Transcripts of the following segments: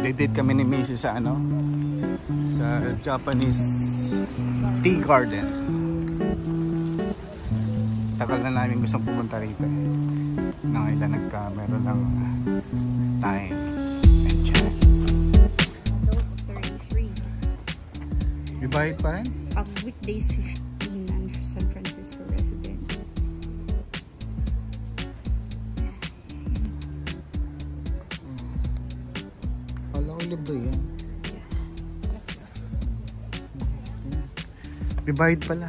Nagde-date kami ni Macy sa ano? Sa Japanese tea garden. Tagal na namin gustong pumunta rito eh. Nangailan nagka meron ng time and chance. Adults 33. May bayad pa rin? Pag weekdays 15 libre yan. May bayad pala.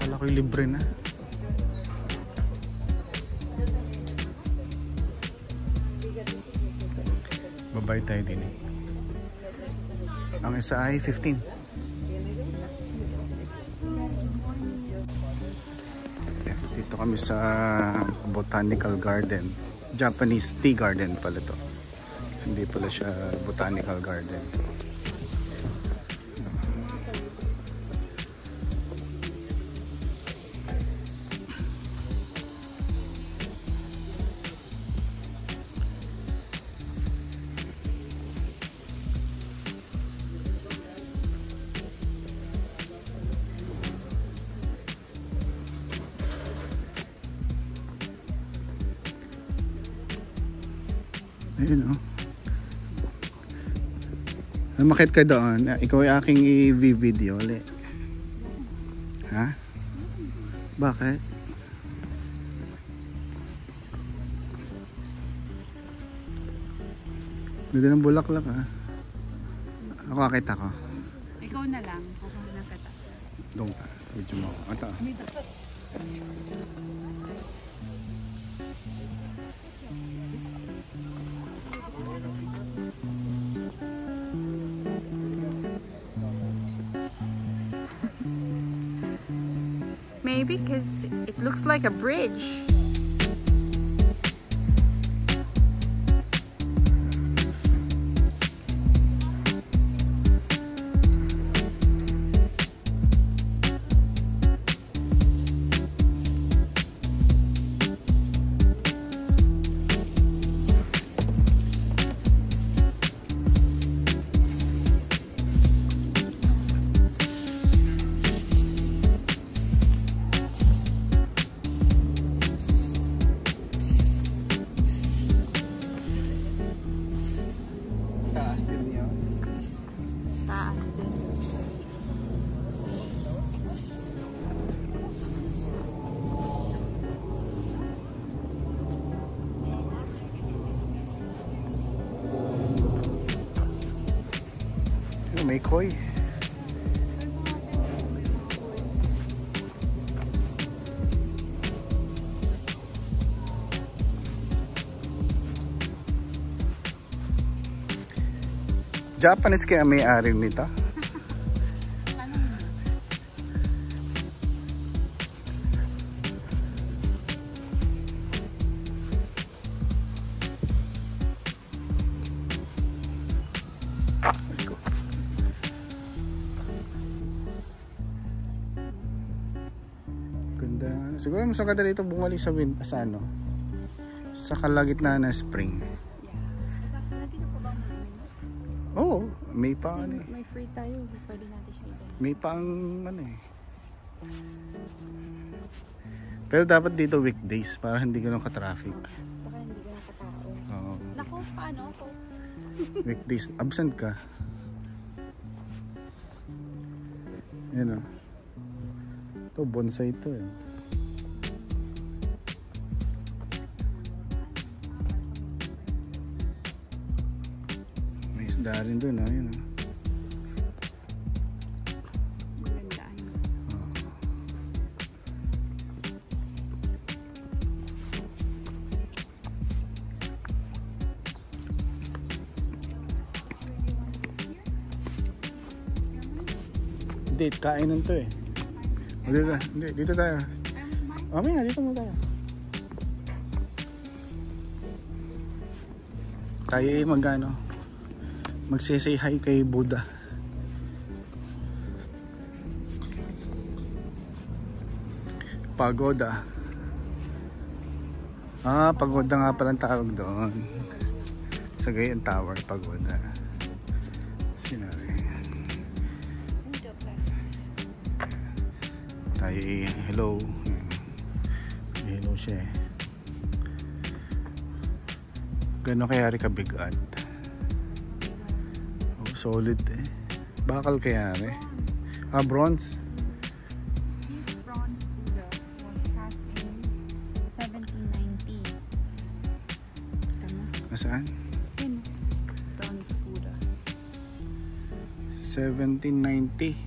Kala ko libre na. Babayad tayo din eh. Ang isa ay 15. Dito kami sa Botanical Garden. Japanese Tea Garden pala to. Hindi pala siya Botanical Garden. Ayun o. Lumakit ka doon. Ah, Ikaw ay aking i-video ulit. Ha? Bakit? Ganda ng bulaklak ha. Ako kakita ko. Ikaw na lang. Na kita. Doon ka. Medyo mo. Ito. Maybe because it looks like a bridge. May koi. Japanese kaya may-ari nito? Ganda. Siguro mas maganda dito bumalik sa win sa ano. Sa kalagitnaan ng spring. Oo, may pa ano eh. may free tayo. Pwede natin siya idala. May pang ano eh. Pero dapat dito weekdays para hindi ganun ka-traffic. Saka hindi ka nakatao. Oo. Nako, paano ako? Weekdays, absent ka. Yan o. Ito, bonsai ito eh. Isda rin dun ha. Yan, oh. Maganda. ano. Hindi, kainan to eh. O, dito, hindi, dito tayo. Mamaya, dito mo tayo. Tayo eh mag ano, magsisay hi kay Buddha. Pagoda. Ah, pagoda nga palang tawag doon. Sa Gayan Tower, pagoda. Sinabi. Buddha blessings. Tayo eh, hello. Hello siya eh. Gano'n kayari kabigat? Solid eh. Bakal kayari. Ah, bronze. This bronze Buddha was cast in 1790. Tama? Nasaan? Yun. Bronze Buddha. 1790.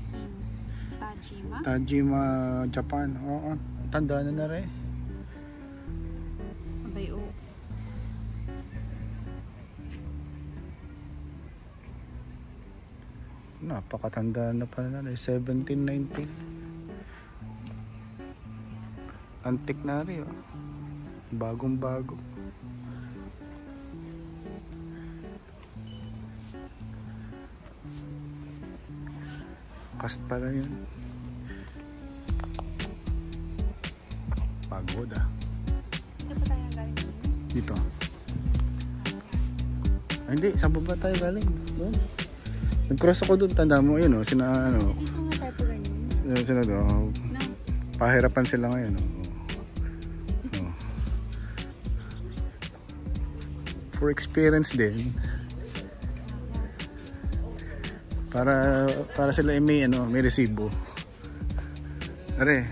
Tajima. Tajima, Japan. Oo, tanda na na rin. Abay, oh. Napakatanda na pala na rin. 1790. Antik na rin. Oh. Bagong bago. Cast pala yun. Pagod ah. Dito pa tayo galing dito. Dito. Ay, hindi, saan ba tayo galing? Doon. Nag-cross ako doon, tanda mo yun, oh, sina, ano, Dito nga tayo pa ganyan. sina, doon, Na, pahirapan sila ngayon, oh. Oh. For experience din. Para para sila ay may ano, may resibo. Are.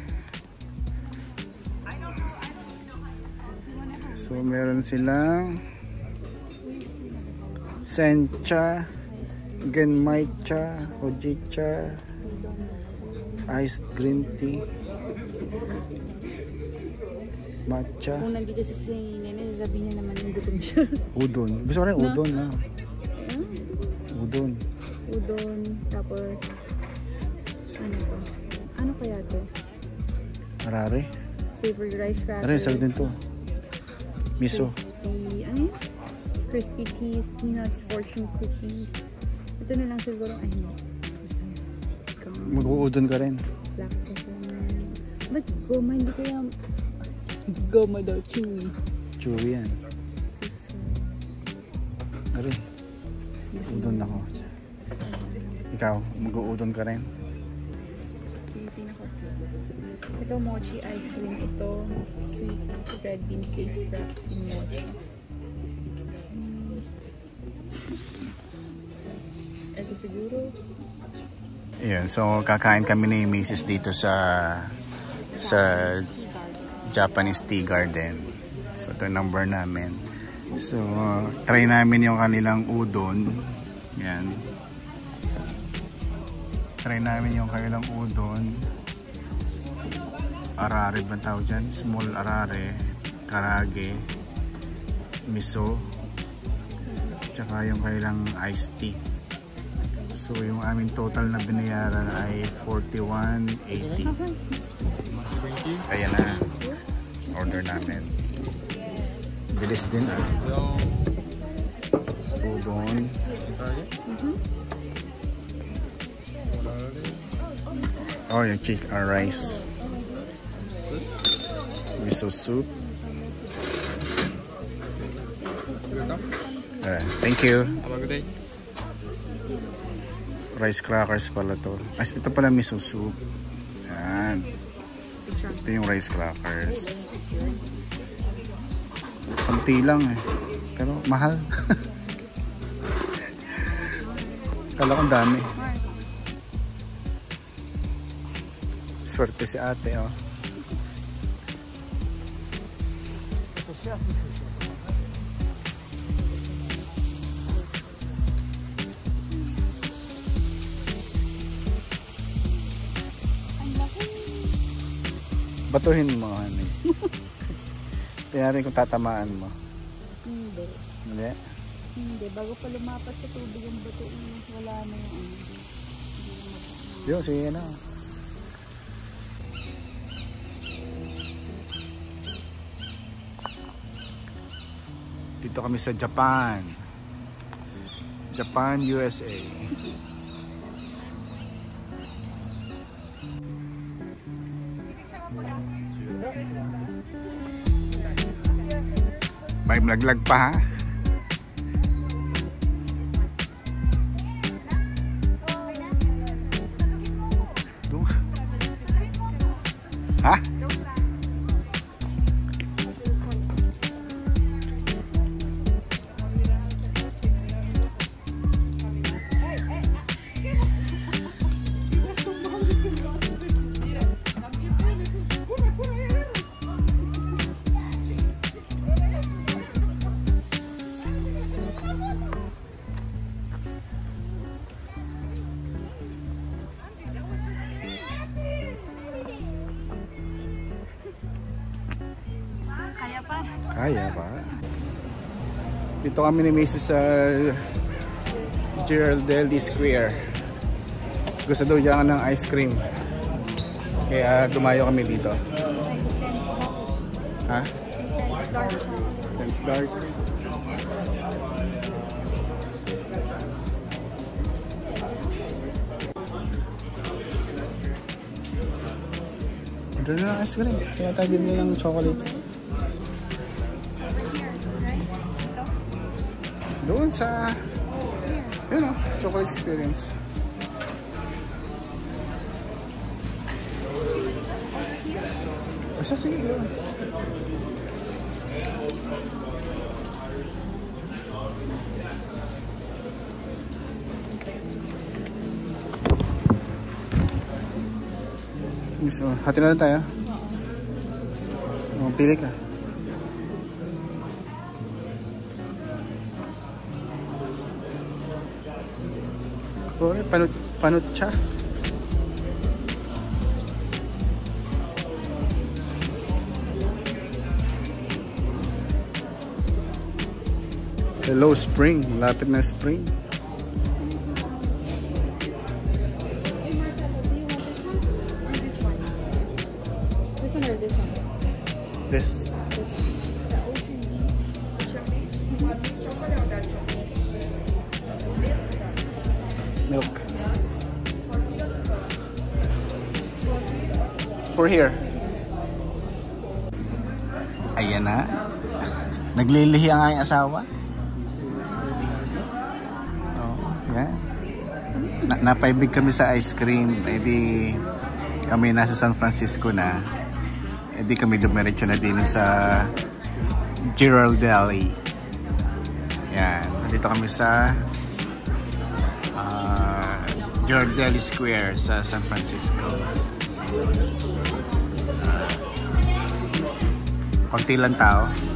So meron silang sencha, genmaicha, hojicha, iced green tea, matcha, kung nandito si si Nene, sasabihin niya naman yung gutom siya. udon. Gusto ko rin udon na. Udon. Udon, tapos, ano to? Ano kaya to? Arare. Savory rice crackers. Are, sarap din to. Miso. Crispy, ano yun? Crispy peas, peanuts, fortune cookies. Ito na lang siguro, ay hindi. Mag-uudon ka rin. black sesame. Ba't goma? Hindi kaya... Goma daw, chewy. Chewy yan. Sweet sour. Are, udon ako. Ikaw, mag-uudon ka rin. Pinaka Ito mochi ice cream. Ito sweet red bean paste wrapped in mochi. Siguro. Ayan, so kakain kami ni Mrs. dito sa sa. Japanese Tea Garden. So ito number namin. So try namin yung kanilang udon. Yan. Try namin yung kanilang udon. Arare ba tawag dyan? Small arare. Karage. Miso. Tsaka yung kanilang iced tea. So yung aming total na binayaran ay 41.80. Kaya na. Order namin. Bilis din ah. So udon. Oh, yung chicken uh, rice. Miso soup. Alright, thank you. Have a good day. Rice crackers pala to. Ay, ito pala miso soup. Yan. Ito yung rice crackers. Kunti lang eh. Pero mahal. Kala ko ang dami. Swerte si ate oh. Batuhin mo ano. Tingnan kung tatamaan mo. Hindi. Hindi? Hindi. Bago pa lumapat sa tubig yung bato, eh, wala na yung ano. Yo, sige na. Dito kami sa Japan. Japan, USA. May vlog pa ha. Ha? Kaya pa. Dito kami ni Mrs. sa Giraldelli Square. Gusto daw niya ng ice cream. Kaya dumayo kami dito. Ha? It's dark. Order na ng ice cream. Kaya tayo bibili ng chocolate. Doon sa... Yun o, chocolate experience. Basta sige doon. So, hati na tayo. Oh, pili ka. Pare, panut panut siya. Hello spring, lapit na spring. Hey Marcelo, do you want this one? Or this milk. For here. Ayan na. Naglilihi ang aking asawa. Oh. Na napaibig kami sa ice cream. Eh di kami nasa San Francisco na. Eh di kami dumiretso na din sa Giraldelli. Yan. Dito kami sa uh, Girardelli Square sa San Francisco. Konti lang tao.